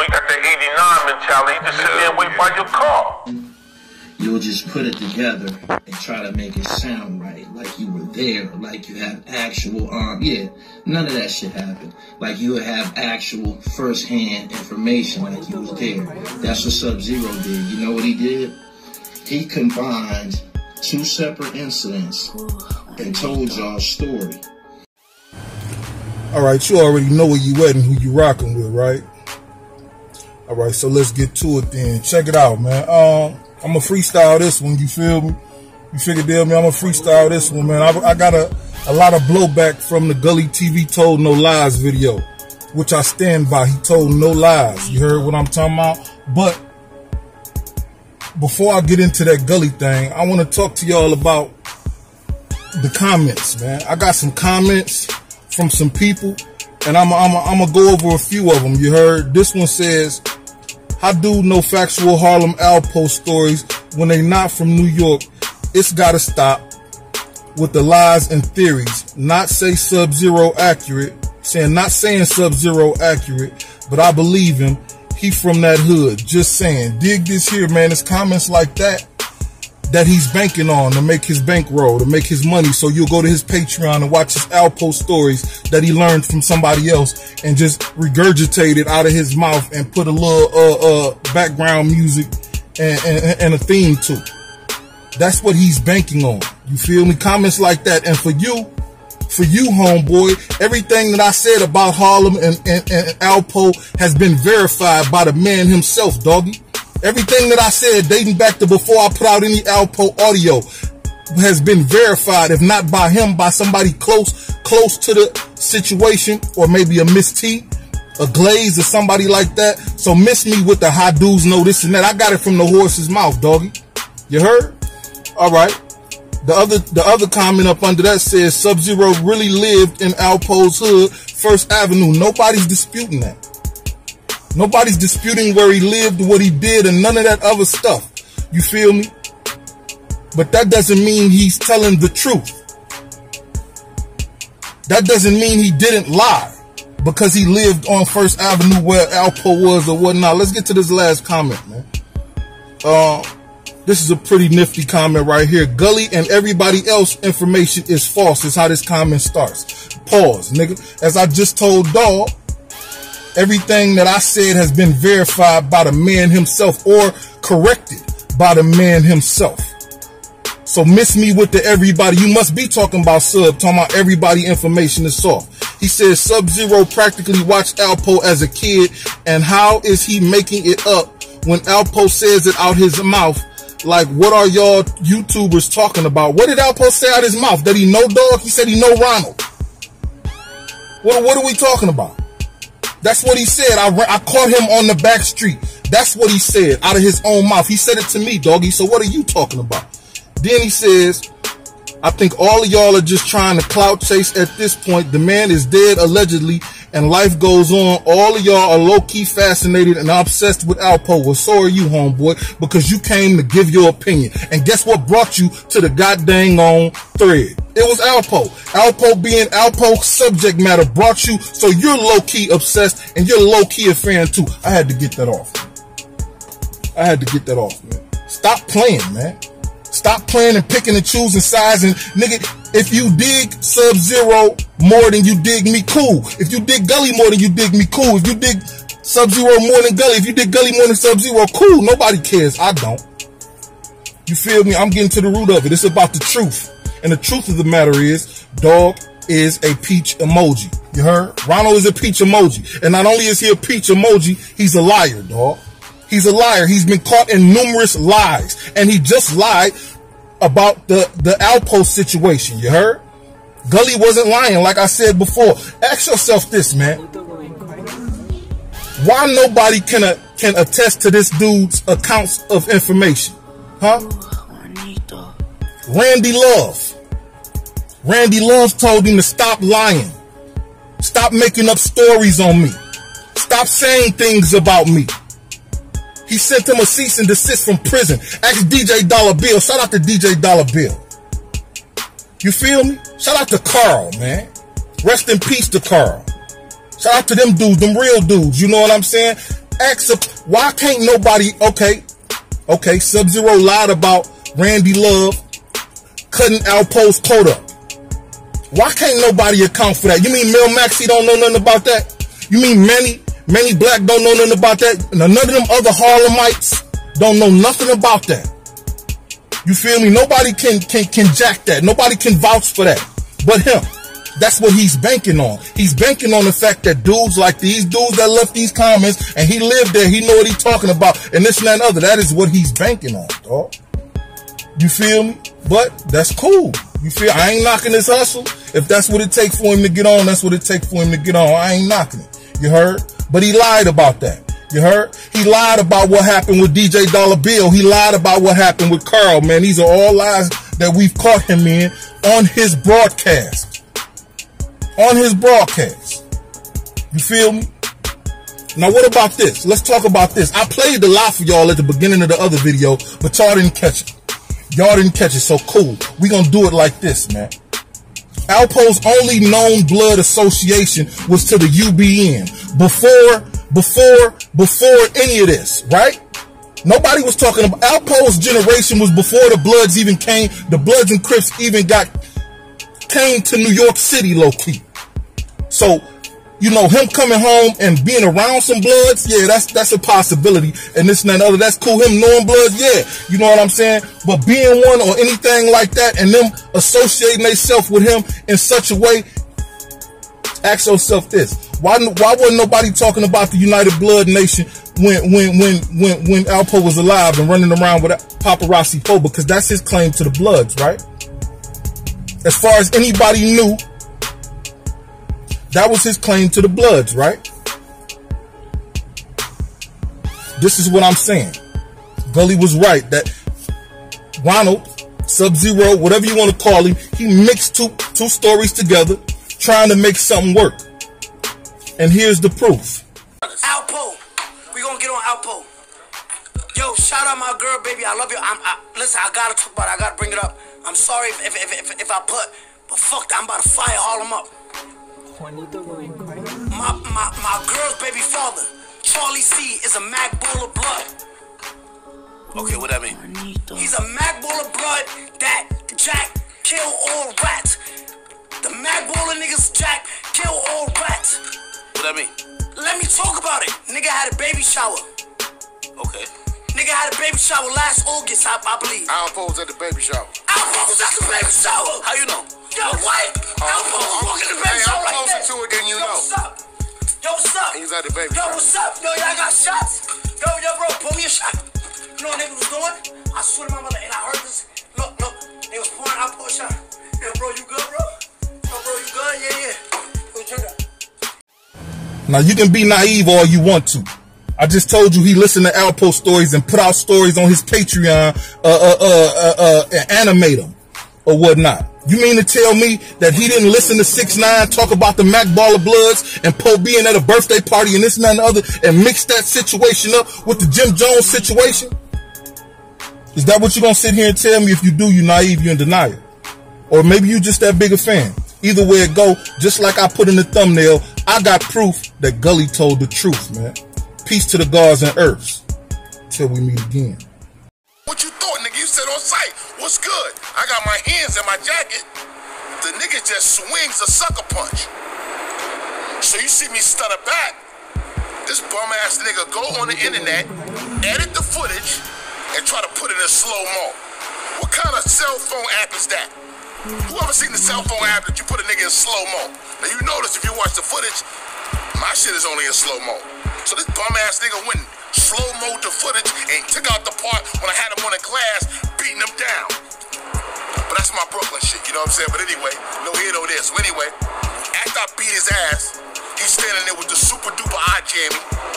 You got that 89 mentality. Just sit there and wait by your car. You'll just put it together and try to make it sound right, like you were there, like you have actual, um, yeah, none of that shit happened. Like you have actual first-hand information, like you was there. That's what Sub-Zero did. You know what he did? He combined two separate incidents and told y'all story. All right, you already know where you at and who you rocking with, right? All right, so let's get to it then. Check it out, man. Um, I'm gonna freestyle this one. You feel me? You figure deal me? I'm gonna freestyle this one, man. I, I got a, a lot of blowback from the Gully TV told no lies video, which I stand by. He told no lies. You heard what I'm talking about? But before I get into that Gully thing, I want to talk to y'all about the comments, man. I got some comments from some people, and I'm I'm I'm gonna go over a few of them. You heard this one says I do know factual Harlem Alpo stories when they not from New York. It's gotta stop with the lies and theories. Not say Sub-Zero accurate. Saying not saying Sub-Zero accurate, but I believe him. He from that hood. Just saying. Dig this here, man. It's comments like that that he's banking on to make his bankroll, to make his money. So you'll go to his Patreon and watch his Alpo stories that he learned from somebody else and just regurgitate it out of his mouth and put a little uh, uh, background music and, and, and a theme to. That's what he's banking on. You feel me? Comments like that. And for you, for you, homeboy, everything that I said about Harlem and, and, and Alpo has been verified by the man himself, doggy. Everything that I said dating back to before I put out any Alpo audio has been verified, if not by him, by somebody close, close to the situation, or maybe a Miss T, a Glaze, or somebody like that. So miss me with the high dudes know this and that. I got it from the horse's mouth, doggy. You heard? All right. The other, the other comment up under that says Sub-Zero really lived in Alpo's hood, First Avenue. Nobody's disputing that. Nobody's disputing where he lived, what he did, and none of that other stuff. You feel me? But that doesn't mean he's telling the truth. That doesn't mean he didn't lie because he lived on First Avenue where Alpo was or whatnot. Let's get to this last comment, man. Uh, this is a pretty nifty comment right here. Gully and everybody else information is false is how this comment starts. Pause, nigga. As I just told Dog, Everything that I said has been verified by the man himself or corrected by the man himself. So miss me with the everybody. You must be talking about Sub, talking about everybody information is soft. He says Sub-Zero practically watched Alpo as a kid and how is he making it up when Alpo says it out his mouth? Like, what are y'all YouTubers talking about? What did Alpo say out his mouth? That he know dog? He said he know Ronald. What, what are we talking about? That's what he said. I, I caught him on the back street. That's what he said out of his own mouth. He said it to me, doggy. So what are you talking about? Then he says, I think all of y'all are just trying to clout chase at this point. The man is dead allegedly and life goes on. All of y'all are low key fascinated and obsessed with Alpo. Well, so are you, homeboy, because you came to give your opinion. And guess what brought you to the goddamn on thread? It was Alpo. Alpo being Alpo subject matter brought you, so you're low key obsessed and you're low key a fan too. I had to get that off. I had to get that off, man. Stop playing, man. Stop playing and picking and choosing. And nigga, if you dig Sub Zero more than you dig me, cool. If you dig Gully more than you dig me, cool. If you dig Sub Zero more than Gully, if you dig Gully more than Sub Zero, cool. Nobody cares. I don't. You feel me? I'm getting to the root of it. It's about the truth. And the truth of the matter is, dog is a peach emoji. You heard? Ronald is a peach emoji. And not only is he a peach emoji, he's a liar, dog. He's a liar. He's been caught in numerous lies. And he just lied about the, the Alpo situation. You heard? Gully wasn't lying, like I said before. Ask yourself this, man. Why nobody can, uh, can attest to this dude's accounts of information? Huh? Randy Love. Randy Love told him to stop lying. Stop making up stories on me. Stop saying things about me. He sent him a cease and desist from prison. Ask DJ Dollar Bill. Shout out to DJ Dollar Bill. You feel me? Shout out to Carl, man. Rest in peace to Carl. Shout out to them dudes, them real dudes. You know what I'm saying? Ask why can't nobody, okay, okay, Sub-Zero lied about Randy Love cutting Alpo's coat up. Why can't nobody account for that? You mean Mel Maxey don't know nothing about that? You mean many, many black don't know nothing about that? None of them other Harlemites don't know nothing about that. You feel me? Nobody can, can, can jack that. Nobody can vouch for that but him. That's what he's banking on. He's banking on the fact that dudes like these dudes that left these comments and he lived there, he know what he's talking about, and this and that and other. That is what he's banking on, dog. You feel me? But that's cool. You feel I ain't knocking this hustle. If that's what it takes for him to get on, that's what it takes for him to get on. I ain't knocking it. You heard? But he lied about that. You heard? He lied about what happened with DJ Dollar Bill. He lied about what happened with Carl, man. These are all lies that we've caught him in on his broadcast. On his broadcast. You feel me? Now what about this? Let's talk about this. I played the lie for y'all at the beginning of the other video, but y'all didn't catch it. Y'all didn't catch it, so cool. We gonna do it like this, man. Alpo's only known blood association was to the UBN. Before, before, before any of this, right? Nobody was talking about Alpo's generation was before the Bloods even came. The Bloods and Crips even got came to New York City low key. So, you know, him coming home and being around some Bloods, yeah, that's that's a possibility. And this and that other, that's cool. Him knowing Bloods, yeah, you know what I'm saying. But being one or anything like that, and them associating themselves with him in such a way, ask yourself this: Why why wasn't nobody talking about the United Blood Nation when when when when when Alpo was alive and running around with paparazzi Poe because that's his claim to the Bloods, right? As far as anybody knew, that was his claim to the Bloods, right? This is what I'm saying. Gully was right that Ronald Sub Zero, whatever you want to call him, he mixed two two stories together, trying to make something work. And here's the proof. Alpo We gonna get on Alpo. Yo, shout out my girl, baby. I love you. I'm, I, listen, I gotta talk about it. I gotta bring it up. I'm sorry if, if, if, if I put, but fuck that. I'm about to fire Harlem up. My, my, my girl's baby father, Charlie C, is a Mac Baller blood. Okay, what that mean? He's a Mac Baller blood that Jack kill all rats. The Mac Baller niggas Jack kill all rats. What that mean? Let me talk about it. Nigga had a baby shower. Okay. Nigga had a baby shower last August, I, I believe. Alpo's at the baby shower. I pose at the baby shower. How you know? Yo, what? Uh, Alpo's walking the baby hey, shower I'm like that. to it than you yo, know. What's up? Yo, what's up? He's at the baby Yo, shower. what's up? Yo, y'all got shots? Yo, yo, bro, pull me a shot. You know what niggas was doing? I swear to my mother, and Now you can be naive all you want to. I just told you he listened to Alpo stories and put out stories on his Patreon, uh, uh, uh, uh, and animate them or whatnot. You mean to tell me that he didn't listen to Six Nine talk about the Mac Baller Bloods and Poe being at a birthday party and this and that and other and mix that situation up with the Jim Jones situation? Is that what you're gonna sit here and tell me? If you do, you're naive, you're in denial, or maybe you're just that big a fan. Either way it go, just like I put in the thumbnail, I got proof that Gully told the truth, man. Peace to the gods and earths. Till we meet again. What you thought, nigga? You said on sight. What's good? I got my hands in my jacket. The nigga just swings a sucker punch. So you see me stutter back. This bum ass nigga go on the internet, edit the footage, and try to put it in slow-mo. What kind of cell phone app is that? Who ever seen the cell phone app that you put a nigga in slow-mo? Now you notice if you watch the footage, my shit is only in slow-mo. So this bum ass nigga went slow-mo the footage and took out the part when I had him on the glass, beating him down. But that's my Brooklyn shit, you know what I'm saying? But anyway, no here, no there. So anyway, after I beat his ass, he's standing there with the super duper eye jammy.